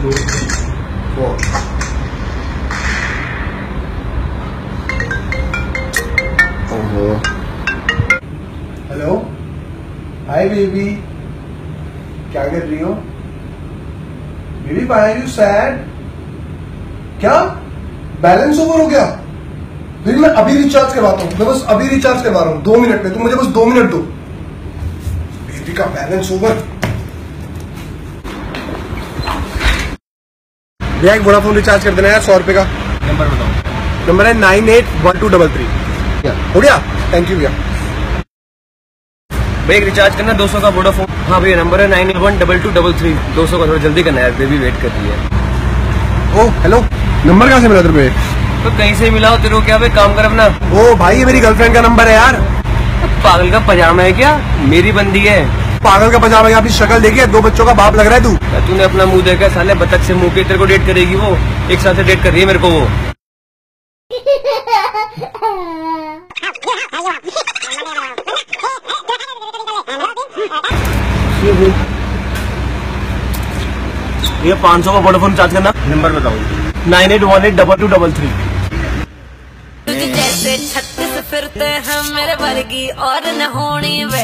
Three four ओहो hello hi baby क्या कर रही हो? बेबी आर यू सैड क्या? बैलेंस ओवर हो गया? बेबी मैं अभी रिचार्ज करवाता हूँ। मैं बस अभी रिचार्ज करवा रहा हूँ। दो मिनट में। तुम मुझे बस दो मिनट दो। बेबी का बैलेंस ओवर भैया एक बड़ा फ़ोन रिचार्ज कर देना यार सौ रुपए का। नंबर बताओ। नंबर है nine eight one two double three. हो गया? थैंक यू भैया। भैया एक रिचार्ज करना 200 का वोडाफोन। हाँ भैया नंबर है nine one double two double three. दो सौ का थोड़ा जल्दी करना है बेबी वेट कर रही है। ओ हेलो नंबर कहाँ से मिला तेरे तो कहीं से मिला हो तेरे को क्या भाई काम कर अपना? ओ भाई ये मेरी गर्लफ्रेंड का नंबर है यार। पागल का पजामा है क्या? मेरी बंदी है। पागल का पजामा यहाँ अपनी शक्ल देखी है दो बच्चों का बाप लग रहा है तू? तूने अपना मुँह देखा साले बतख से मुँह के तेरे को डेट करेगी वो। एक साथ से डेट कर रही है मेरे को वो। ये पाँच सौ का वोडाफोन चार्ज करना। नंबर बताओ। Nine eight one eight double two double three छत्तीस फिरते हैं मेरे वर्गी और न होनी वे